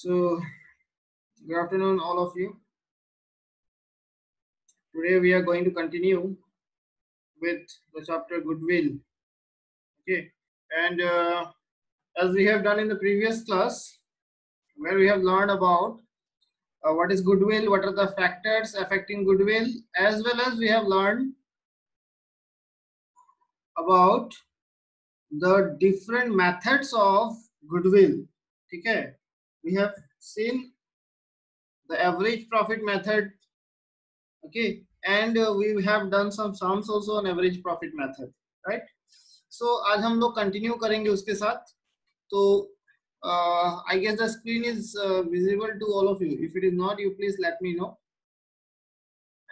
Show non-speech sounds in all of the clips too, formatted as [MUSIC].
So, good afternoon, all of you. Today we are going to continue with the chapter Goodwill. Okay, and uh, as we have done in the previous class, where we have learned about uh, what is goodwill, what are the factors affecting goodwill, as well as we have learned about the different methods of goodwill. Okay, we have seen the average profit method. Okay, and uh, we have done some sums also on average profit method, right? So आज हम लोग continue करेंगे उसके साथ. तो uh, I guess the screen is uh, visible to all of you. If it is not, you please let me know.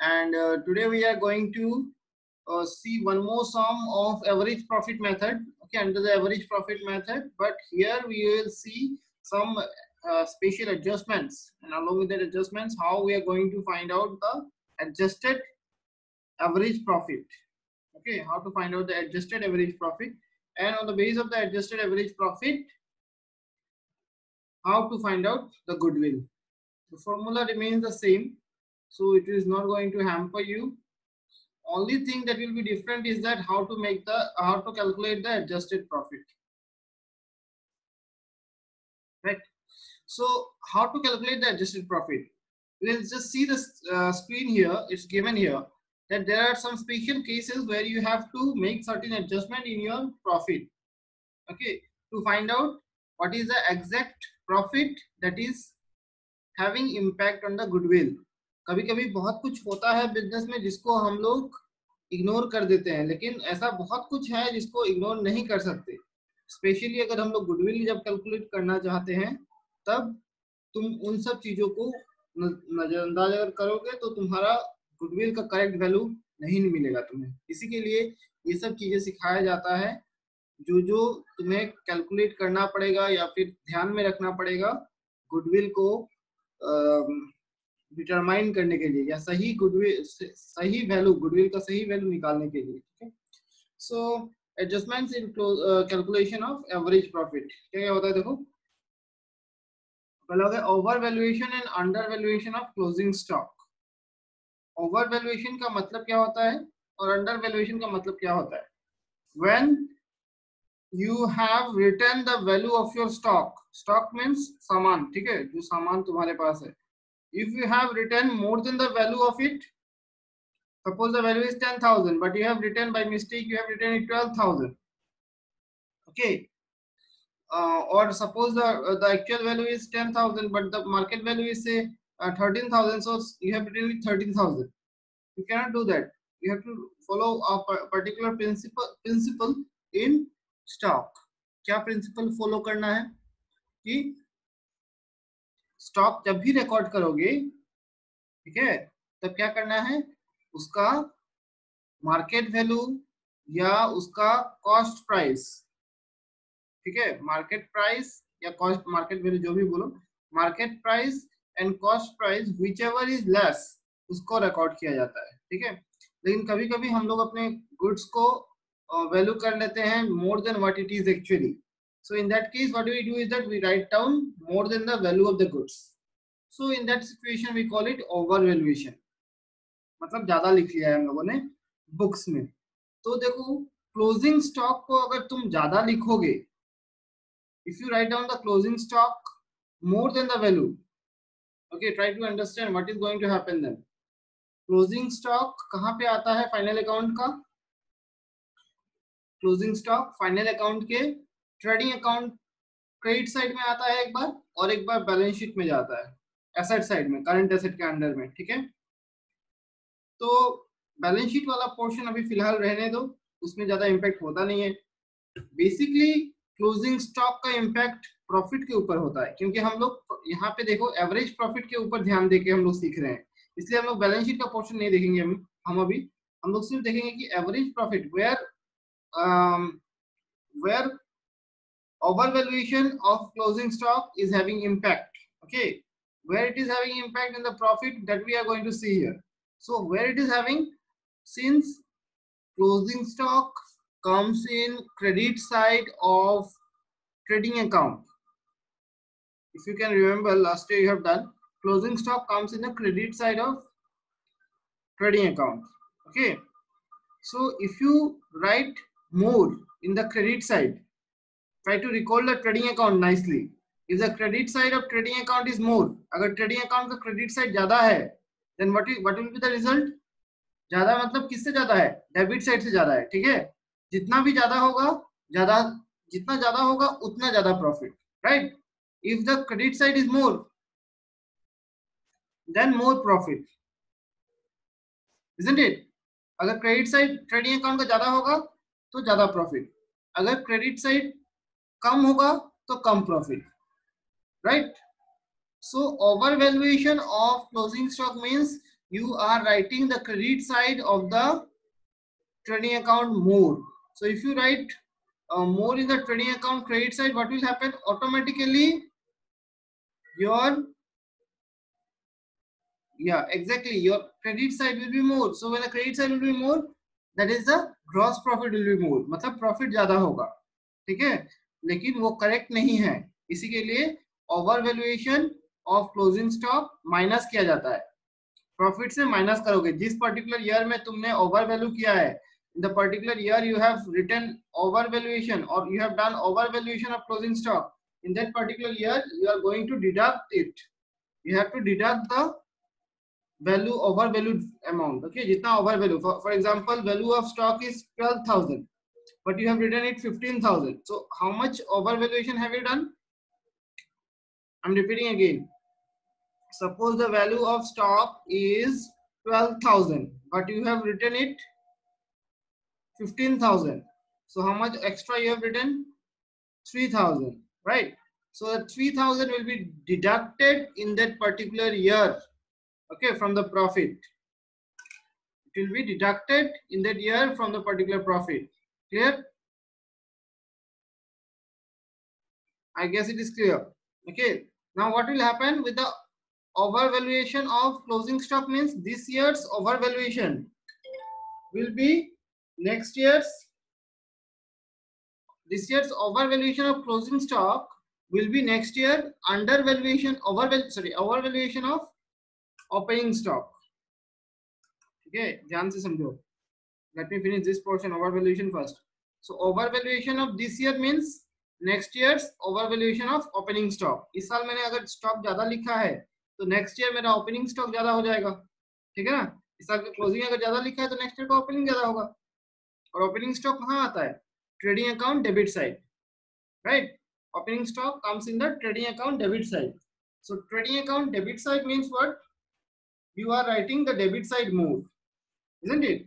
And uh, today we are going to uh, see one more sum of average profit method. Okay, under the average profit method, but here we will see some special adjustments, and along with that adjustments, how we are going to find out the adjusted average profit. Okay, how to find out the adjusted average profit, and on the base of the adjusted average profit, how to find out the goodwill. The formula remains the same, so it is not going to hamper you. Only thing that will be different is that how to make the how to calculate the adjusted profit. So how to calculate the adjusted profit? We'll just see the uh, screen here. It's given here that there are some special cases where you have to make certain adjustment in your profit. Okay, to find out what is the exact profit that is having impact on the goodwill. कभी कभी बहुत कुछ होता है business में जिसको हम लोग इग्नोर कर देते हैं लेकिन ऐसा बहुत कुछ है जिसको इग्नोर नहीं कर सकते स्पेशली अगर हम लोग गुडविल जब कैलकुलेट करना चाहते हैं तब तुम उन सब चीज़ों को नजरअंदाज अगर करोगे तो तुम्हारा गुडविल का करेक्ट वैल्यू नहीं मिलेगा तुम्हें। इसी के लिए ये सब चीज़ें सिखाया जाता है। जो जो तुम्हें कैलकुलेट करना पड़ेगा या फिर ध्यान में रखना पड़ेगा गुडविल को डिटरमाइन करने के लिए या सही गुडविल सही वैल्यू गुडविल का सही वैल्यू निकालने के लिए, ठीक है? So adjustments in calculation of average profit क्या क्या होता है देखो? पहला होगा over valuation and under valuation of closing stock over valuation का मतलब क्या होता है और अंडर वैल्यूएशन का मतलब क्या होता है? When you have return the value of your stock stock means सामान, ठीक है? जो सामान तुम्हारे पास है। If you have written more than the value of it, suppose the value is 10000 but you have written by mistake, you have written it 12000 okay? Uh, or suppose the uh, the actual value is 10000 but the market value is say uh, 13000 so you have written it 13000 you cannot do that you have to follow a particular principle principle in stock क्या principle follow करना है कि stock जब भी record करोगे ठीक है तब क्या करना है उसका मार्केट वैल्यू या उसका कॉस्ट प्राइस ठीक है मार्केट प्राइस या कॉस्ट मार्केट वैल्यू जो भी बोलो market price and cost price whichever is less उसको रिकॉर्ड किया जाता है ठीक है लेकिन कभी कभी हम लोग अपने गुड्स को वैल्यू कर लेते हैं more than what it is actually So in that case, what do we do is that we write down more than the value of the goods. So in that situation, we call it overvaluation. मतलब ज़्यादा लिख लिया है हम लोगों ने books में तो देखो क्लोजिंग स्टॉक को अगर तुम ज़्यादा लिखोगे if you write down the closing stock more than the value, okay, try to understand what is going to happen then. Closing stock कहाँ पे आता है फाइनल अकाउंट का? क्लोजिंग स्टॉक फाइनल अकाउंट के ट्रेडिंग अकाउंट क्रेडिट साइड में आता है एक बार और एक बार बैलेंस शीट में जाता है। एसेट साइड में करंट एसेट के अंडर में, ठीक है? तो बैलेंस शीट वाला पोर्शन अभी फ़िलहाल रहने दो, उसमें ज़्यादा इम्पैक्ट होता नहीं है। बेसिकली क्लोजिंग स्टॉक का इम्पैक्ट प्रॉफिट के ऊपर होता है। क्योंकि हम लोग यहाँ पे देखो एवरेज प्रॉफिट के ऊपर ध्यान देके हम लोग सीख रहे हैं। इसलिए हम लोग बैलेंस शीट का पोर्शन नहीं देखेंगे हम हम अभी, हम लोग सिर्फ़ देखेंगे कि average profit where where over valuation of closing stock is having impact okay where it is having impact in the profit that we are going to see here so where it is having since closing stock comes in credit side of trading account if you can remember last year you have done closing stock comes in the credit side of trading account okay so if you write more in the credit side try to recall the trading account nicely if the credit side of trading account is more agar trading account ka credit side zyada hai then what is what will be the result ज्यादा मतलब किससे ज्यादा है debit side से ज्यादा है ठीक है जितना भी ज़्यादा होगा, ज़्यादा, जितना ज़्यादा होगा, उतना ज़्यादा profit right if the credit side is more then more profit isn't it? अगर क्रेडिट साइड ट्रेडिंग अकाउंट का ज़्यादा होगा तो ज़्यादा प्रॉफिट अगर क्रेडिट साइड कम होगा तो कम profit right so over valuation of closing stock means you are writing the credit side of the trading account more. So if you write uh, more in the trading account credit side what will happen automatically your yeah exactly your credit side will be more so when the credit side will be more that is the gross profit will be more मतलब profit ज़्यादा होगा ठीक है लेकिन वो correct नहीं है इसी के लिए over valuation of closing stock minus किया जाता है प्रॉफिट से माइनस करोगे जिस पर्टिकुलर ईयर में तुमने ओवर वैल्यू किया है in the particular year you have written over valuation or you have done over valuation of closing stock in that particular year you are going to deduct it. You have to deduct the value over valued amount okay? jitna over value for, for example value of stock is 12000 but you have written it 15000 so how much over valuation have you done? I'm repeating again. Suppose the value of stock is 12000 but you have written it 15000 so how much extra you have written? 3000 right? So that 3000 will be deducted in that particular year okay from the profit. It will be deducted in that year from the particular profit. Clear? I guess it is clear. Okay. Now what will happen with the overvaluation of closing stock means this year's overvaluation will be next year's this year's overvaluation of closing stock will be next year undervaluation over sorry overvaluation of opening stock okay ध्यान से समझो let me finish this portion overvaluation first so overvaluation of this year means next year's overvaluation of opening stock इस साल मैंने अगर stock ज़्यादा लिखा है तो नेक्स्ट ईयर मेरा ओपनिंग स्टॉक ज़्यादा हो जाएगा ठीक है ना इस साल का क्लोजिंग अगर ज़्यादा लिखा है तो नेक्स्ट ईयर का ओपनिंग ज़्यादा होगा और ओपनिंग स्टॉक कहाँ आता है trading account debit side right opening stock comes in the trading account debit side so trading account debit side means what you are writing the debit side more isn't it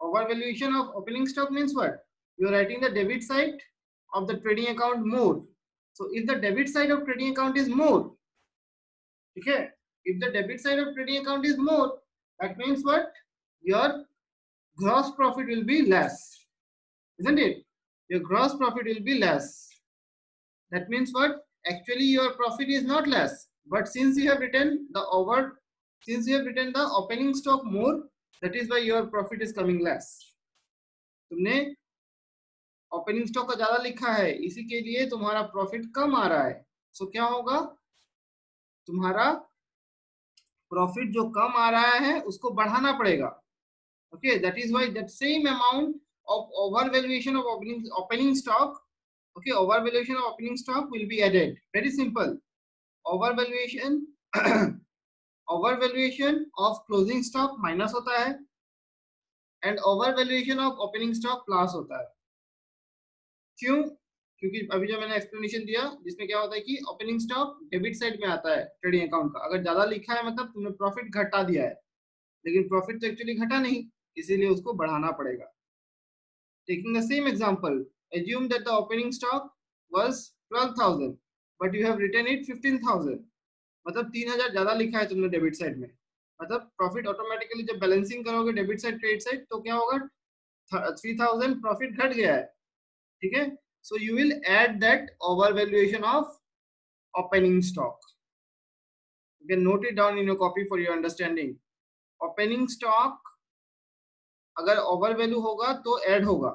overvaluation of opening stock means what you are writing the debit side of the trading account more so if the debit side of trading account is more okay if the debit side of trading account is more that means what your gross profit will be less isn't it your gross profit will be less that means what actually your profit is not less but since you have written the over since you have written the opening stock more that is why your profit is coming less opening stock का ज़्यादा लिखा है इसी के लिए तुम्हारा profit कम आ रहा है सो so, क्या होगा तुम्हारा प्रॉफिट जो कम आ रहा है उसको बढ़ाना पड़ेगा that is why that same amount of over valuation of opening opening stock okay, overvaluation of opening stock will be added. Very simple. Overvaluation [CLEARS THROAT] overvaluation of closing stock minus होता है and overvaluation of opening stock plus होता है. क्यों? क्योंकि अभी जो मैंने explanation दिया, जिसमें क्या होता है कि ओपनिंग स्टॉक डेबिट साइड में आता है ट्रेडिंग अकाउंट का। अगर ज़्यादा लिखा है मतलब तुमने प्रॉफिट घटा दिया है, लेकिन प्रॉफिट तो एक्चुअली घटा नहीं। इसीलिए उसको बढ़ाना पड़ेगा। Taking the same example assume that the opening stock was 12000 but you have written it 15000 मतलब 3000 ज़्यादा लिखा है तुमने डेबिट साइड में। मतलब प्रॉफिट ऑटोमेटिकली जब बैलेंसिंग करोगे डेबिट साइड क्रेडिट साइड तो क्या होगा? 3000 प्रॉफिट घट गया है। ठीक है? So you will add that over valuation of opening stock you can note it down in your copy for your understanding. Opening stock अगर ओवर वैल्यू होगा तो एड होगा।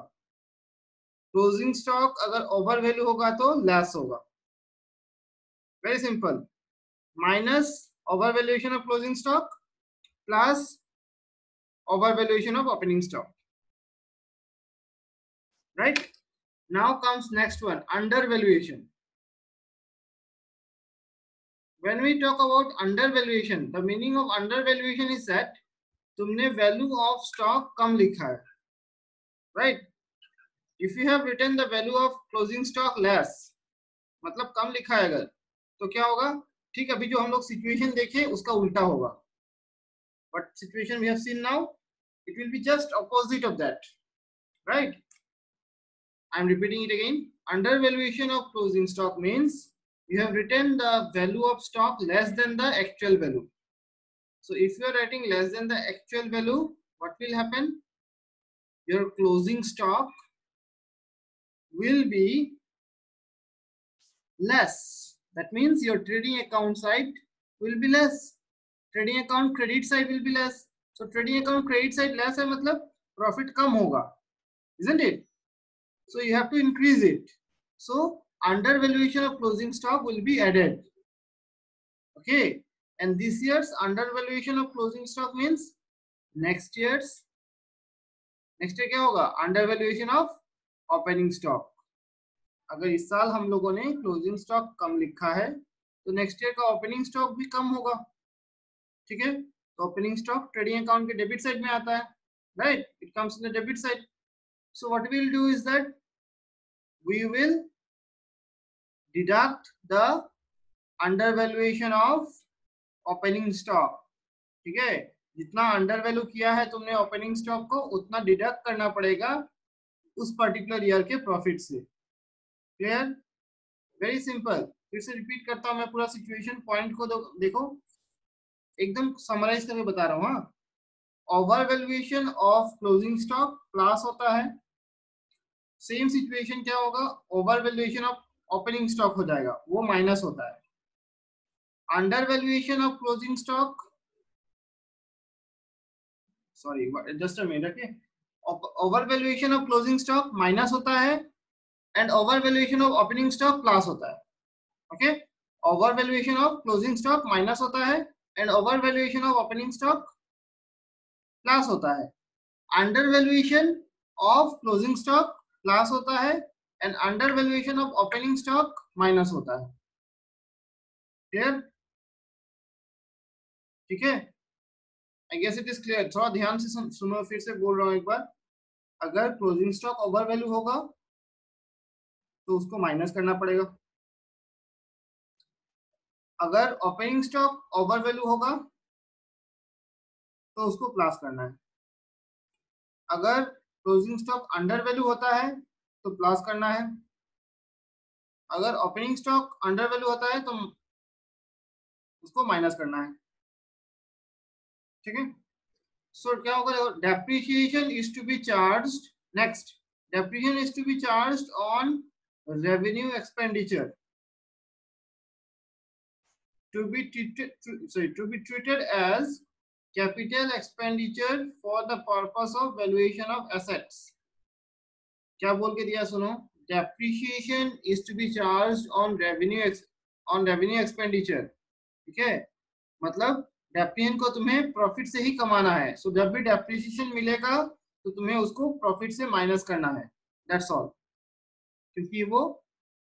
क्लोजिंग स्टॉक अगर ओवर वैल्यू होगा तो लेस होगा। Very simple minus over valuation of closing stock plus over valuation of opening stock right now comes next one under valuation when we talk about under valuation the meaning of under valuation is that तुमने value of stock कम लिखा है right if you have written the value of closing stock less मतलब कम लिखा है अगर तो क्या होगा? ठीक अभी जो हम लोग सिचुएशन देखे, उसका उल्टा होगा। But situation we have seen now it will be just opposite of that right I am repeating it again under valuation of closing stock means you have written the value of stock less than the actual value. So if you are writing less than the actual value what will happen? Your closing stock will be less. That means your trading account side will be less. Trading account credit side will be less. So trading account credit side less hai matlab profit kam hoga isn't it? So you have to increase it. So undervaluation of closing stock will be added. Okay and this year's undervaluation of closing stock means next year's next year क्या होगा? Under valuation of opening stock अगर इस साल हम लोगों ने closing stock कम लिखा है तो नेक्स्ट ईयर का ओपनिंग स्टॉक भी कम होगा। ठीक है? तो ओपनिंग स्टॉक ट्रेडिंग अकाउंट के डेबिट साइड में आता है right it comes in the debit side so what we will do is that we will deduct the under valuation of opening stock ठीक है? जितना अंडर वैल्यू किया है तुमने ओपनिंग स्टॉक को, उतना डिडक्ट करना पड़ेगा उस पर्टिकुलर ईयर के प्रॉफिट से। क्लियर वेरी सिंपल फिर से रिपीट करता हूँ मैं पूरा सिचुएशन पॉइंट को देखो। एकदम समराइज करके बता रहा हाँ over valuation of closing stock plus होता है। सेम सिचुएशन क्या होगा? Over valuation of opening stock हो जाएगा। वो माइनस होता है। Under valuation of closing stock sorry just a minute okay over valuation of closing stock minus होता है and over valuation of opening stock plus होता है okay over valuation of closing stock minus होता है and over valuation of opening stock plus होता है. Under valuation of closing stock plus होता है and under valuation of opening stock minus होता है. क्लियर ठीक है? I guess it is clear थोड़ा ध्यान से सुनो फिर से बोल रहा हूँ एक बार। अगर क्लोजिंग स्टॉक ओवर वैल्यू होगा तो उसको माइनस करना पड़ेगा। अगर ओपनिंग स्टॉक ओवर वैल्यू होगा तो उसको प्लस करना है। अगर क्लोजिंग स्टॉक अंडर वैल्यू होता है तो प्लस करना है। अगर ओपनिंग स्टॉक अंडर वैल्यू होता है तो उसको माइनस करना है। ठीक है? सो क्या होगा depreciation is to be charge next depreciation is to be charge on revenue expenditure to be treated, sorry, to be treated as capital expenditure for the purpose of valuation of assets. क्या बोल के दिया सुनो? Depreciation is to be charge on revenue on revenue expenditure ठीक है? मतलब डेप्रियन को तुम्हें प्रॉफिट से ही कमाना है। सो so, जब भी डेप्रिशिएशन मिलेगा तो तुम्हें उसको प्रॉफिट से माइनस करना है। दैट्स ऑल क्योंकि वो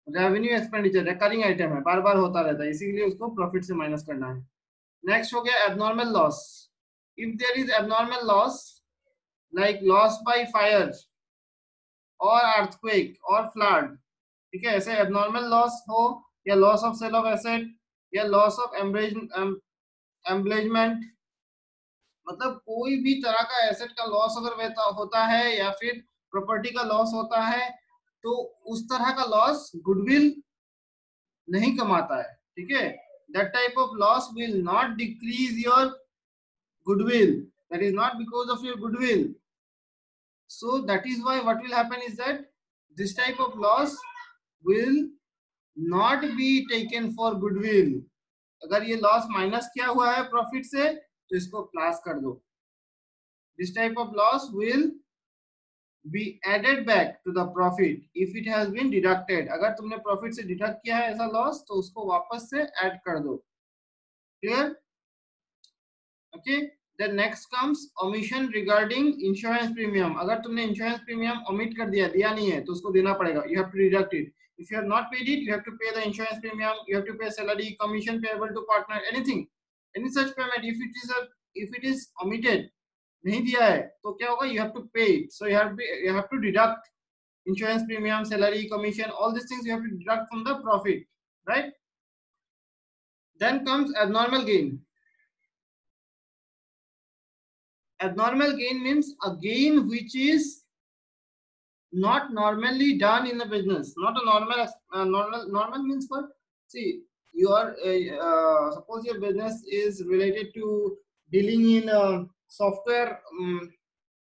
रेवेन्यू एक्सपेंडिचर रिकरिंग आइटम है बार बार होता रहता है इसीलिए उसको प्रॉफिट से माइनस करना है। नेक्स्ट हो गया abnormal loss if there is abnormal loss like loss by fire और अर्थक्वेक और फ्लड ठीक है ऐसे एबनॉर्मल लॉस हो या loss of sale of asset या लॉस ऑफ़ एम्ब्लेजमेंट मतलब कोई भी तरह का एसेट का लॉस अगर होता है या फिर प्रॉपर्टी का लॉस होता है तो उस तरह का लॉस गुडविल नहीं कमाता है, ठीक है? That type of loss will not decrease your goodwill that is not because of your goodwill So, that is why what will happen is that this type of loss will not be taken for goodwill. अगर ये loss minus किया हुआ है profit से तो इसको plus कर दो। This type of loss will be added back to the profit if it has been deducted अगर तुमने प्रॉफिट से डिडक्ट किया है ऐसा लॉस तो उसको वापस से एड कर दो। Clear okay then next comes omission regarding insurance premium अगर तुमने इंश्योरेंस प्रीमियम ओमिट कर दिया दिया नहीं है तो उसको देना पड़ेगा। You have to deduct it if you have not paid it you have to pay the insurance premium you have to pay salary commission payable to partner anything any such payment if it is a if it is omitted नहीं दिया है तो क्या होगा you have to pay so you have you have to deduct insurance premium salary commission all this things you have to deduct from the profit right then comes abnormal gain abnormal gain means a gain which is not normally done in the business. Not a normal uh, normal normal means what see your uh, uh, suppose your business is related to dealing in uh, software um,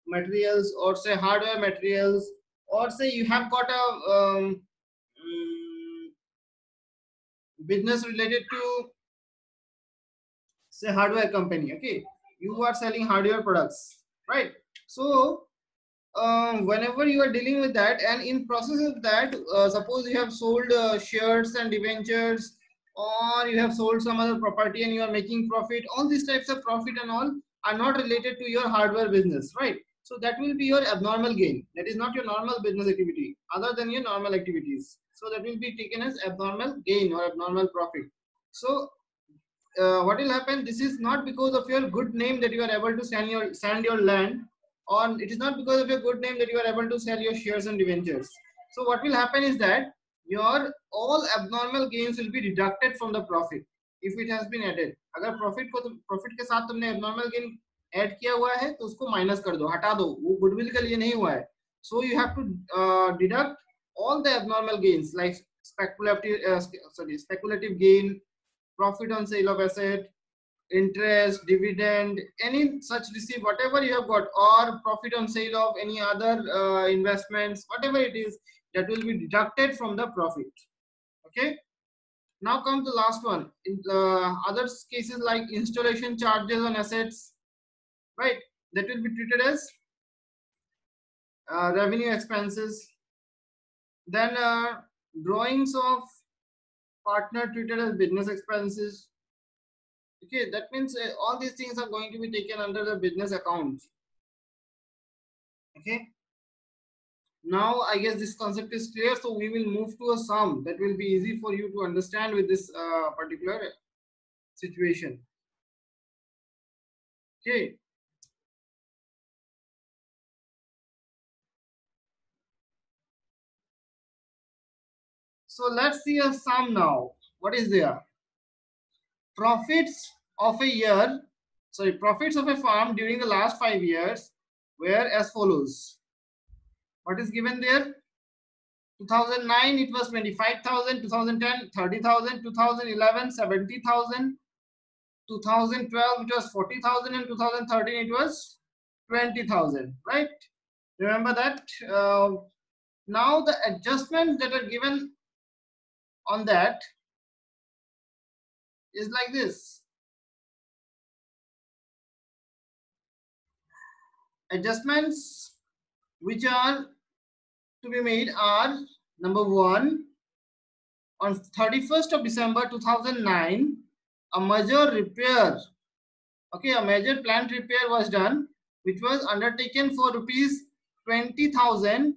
materials or say hardware materials or say you have got a um, um, business related to say hardware company okay? You are selling hardware products right? So um, whenever you are dealing with that and in process of that uh, suppose you have sold uh, shares and debentures or you have sold some other property and you are making profit all these types of profit and all are not related to your hardware business, right? So that will be your abnormal gain. That is not your normal business activity other than your normal activities. So that will be taken as abnormal gain or abnormal profit. So uh, what will happen? This is not because of your good name that you are able to sell your your land, or it is not because of your good name that you are able to sell your shares and debentures. So what will happen is that your all abnormal gains will be deducted from the profit if it has been added अगर profit को profit के साथ तुमने abnormal gain add किया हुआ है तो उसको माइनस कर दो हटा दो वो गुडविल के लिए नहीं हुआ है so you have to deduct all the abnormal gains like speculative uh, sorry speculative gain profit on sale of asset interest dividend any such receipt, whatever you have got or profit on sale of any other uh, investments whatever it is that will be deducted from the profit okay Now come the last one. In the other cases like installation charges on assets, right? That will be treated as uh, revenue expenses. Then uh, drawings of partner treated as business expenses. Okay, that means uh, all these things are going to be taken under the business account. Okay? Now i guess this concept is clear so we will move to a sum. That will be easy for you to understand with this uh, particular situation. Okay. So let's see a sum now. What is there? Profits of a year sorry profits of a farm during the last five years were as follows. What is given there? 2009 it was 25000 2010 30000 2011 70000 2012 it was 40000 and 2013 it was 20000 right? Remember that uh, now the adjustments that are given on that is like this adjustments which are to be made are number one, on 31st of December 2009, a major repair, okay, a major plant repair was done, which was undertaken for rupees 20,000,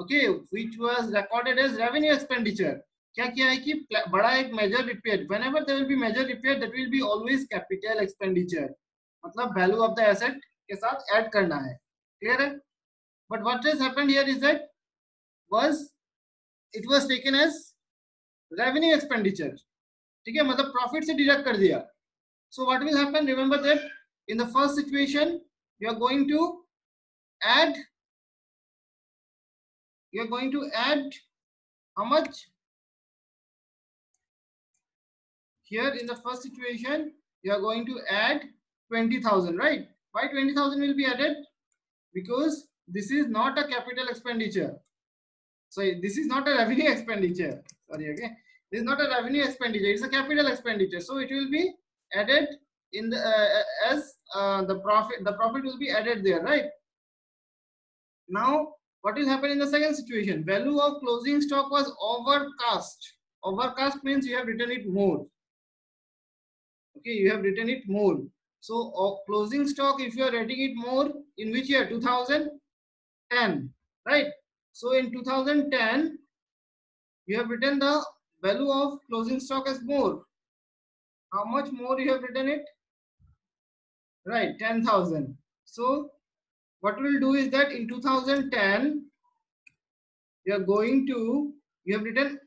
okay, which was recorded as revenue expenditure. क्या किया है कि बड़ा एक major repair whenever there will be major repair that will be always capital expenditure मतलब value of the asset के साथ add करना है। क्लियर है? But what is here is that was it was taken as revenue expenditure ठीक है? मतलब profit से डिडक्ट कर दिया। So what will happen remember that in the first situation you are going to add you are going to add how much here in the first situation, you are going to add 20000 right? Why 20000 will be added because this is not a capital expenditure so this is not a revenue [LAUGHS] expenditure. Sorry, okay. This is not a revenue expenditure. It's a capital expenditure. So it will be added in the uh, as uh, the profit. The profit will be added there, right? Now what will happen in the second situation? Value of closing stock was overcast. Overcast means you have written it more. Okay, you have written it more. So uh, closing stock, if you are writing it more, in which year? 2010, right? So in 2010, you have written the value of closing stock as more. How much more you have written it? Right, 10,000. So what we'll do is that in 2010, you are going to, you have written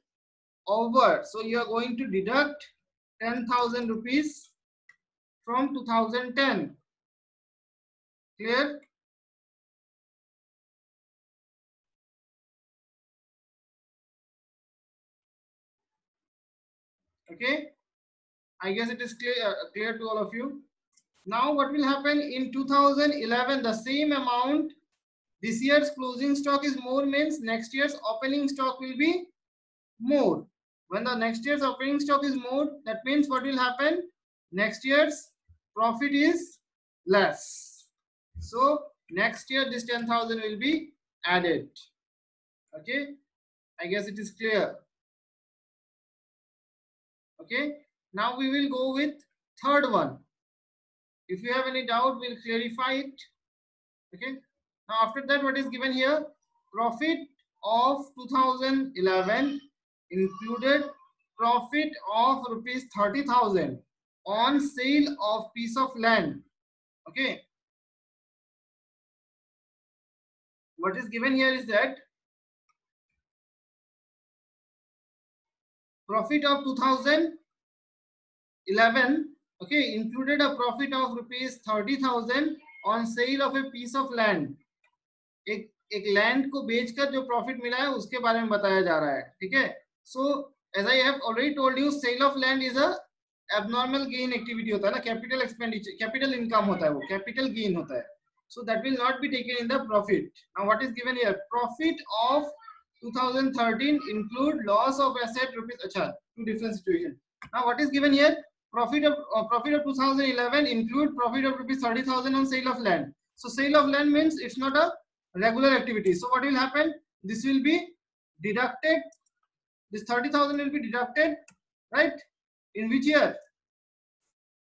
over. So you are going to deduct 10,000 rupees from 2010. Clear? Okay. I guess it is clear, uh, clear to all of you. Now what will happen in 2011, the same amount, this year's closing stock is more means next year's opening stock will be more. When the next year's opening stock is more, that means what will happen? Next year's profit is less. So next year this 10,000 will be added. Okay, I guess it is clear. Okay, now we will go with third one. If you have any doubt, we'll clarify it. Okay, now after that, what is given here? Profit of 2011 included profit of rupees 30,000 on sale of piece of land. Okay. What is given here is that profit of 2011 okay included a profit of rupees 30000 on sale of a piece of land एक एक land को बेचकर जो profit मिला है उसके बारे में बताया जा रहा है ठीक है so as I have already told you sale of land is a abnormal gain activity होता है ना कैपिटल एक्सपेंडिचर कैपिटल इनकम होता है वो कैपिटल गेन होता है so that will not be taken in the profit now what is given here profit of 2013 include loss of asset rupees acha two different situation now what is given here profit of uh, profit of 2011 include profit of rupees 30000 on sale of land so sale of land means it's not a regular activity so what will happen this will be deducted this 30000 will be deducted right in which year?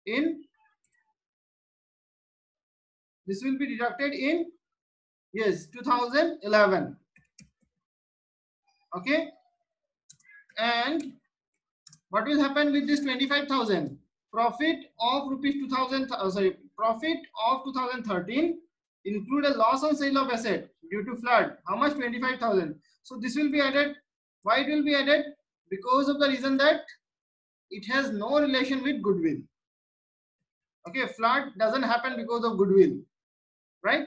In? This will be deducted in yes 2011 okay? And what will happen with this 25000 profit of rupees 2000 uh, sorry profit of 2013 include a loss on sale of asset due to flood. How much? 25000 so this will be added. Why it will be added? Because of the reason that it has no relation with goodwill. Okay flood doesn't happen because of goodwill right?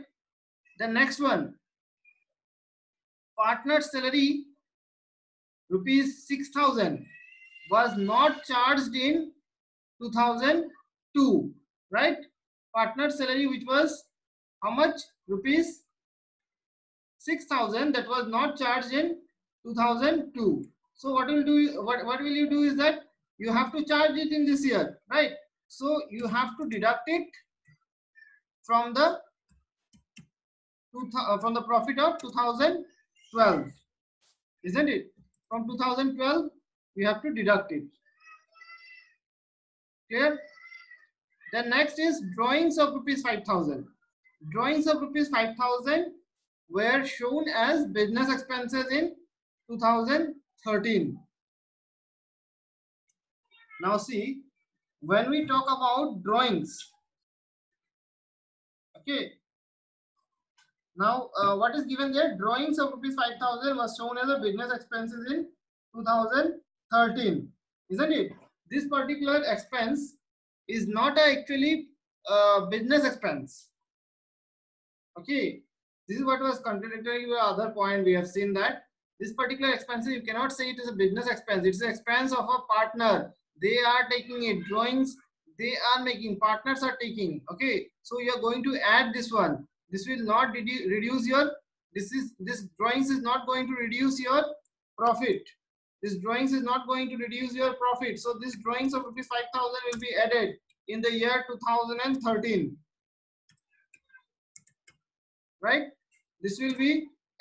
The next one partner salary rupees 6000 was not charged in 2002 right? Partner salary which was how much? Rupees 6000 that was not charged in 2002 so what will do what, what will you do is that you have to charge it in this year right? So you have to deduct it from the uh, from the profit of 2012 isn't it? From 2012 you have to deduct it. Clear? The next is drawings of rupees 5000 drawings of rupees 5000 were shown as business expenses in 2013 now see when we talk about drawings okay now, uh, what is given there? Drawings of rupees 5000 was shown as a business expenses in 2013. Isn't it? This particular expense is not actually a business expense. Okay. This is what was contradictory to other point. We have seen that this particular expense, you cannot say it is a business expense. It's an expense of a partner. They are taking it. Drawings, they are making. Partners are taking. Okay. So you are going to add this one this will not reduce your this is this drawings is not going to reduce your profit this drawings is not going to reduce your profit so this drawings of rupees 5000 will be added in the year 2013 right this will be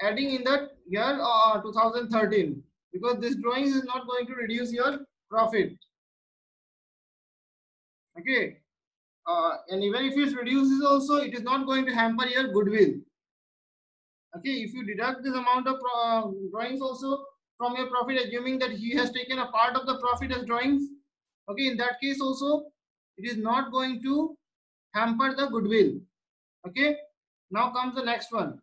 adding in the year uh, 2013 because this drawings is not going to reduce your profit okay? Uh, and even if it reduces also it is not going to hamper your goodwill. Okay? If you deduct this amount of uh, drawings also from your profit assuming that he has taken a part of the profit as drawings okay? In that case also it is not going to hamper the goodwill. Okay? Now comes the next one.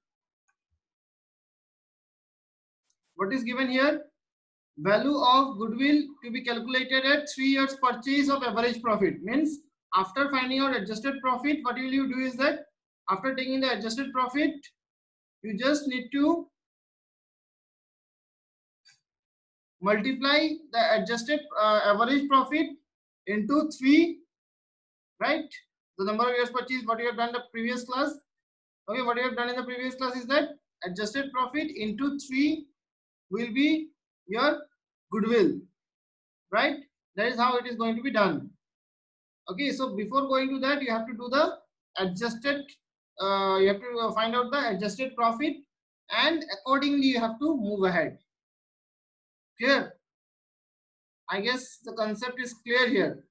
What is given here value of goodwill to be calculated at three years purchase of average profit. Means after finding out adjusted profit what will you do is that after taking the adjusted profit you just need to multiply the adjusted uh, average profit into 3 right? The number of years purchase what you have done in the previous class. Okay what you have done in the previous class is that adjusted profit into 3 will be your goodwill right? That is how it is going to be done. Okay so before going to that you have to do the adjusted uh, you have to find out the adjusted profit and accordingly you have to move ahead. Clear? I guess the concept is clear here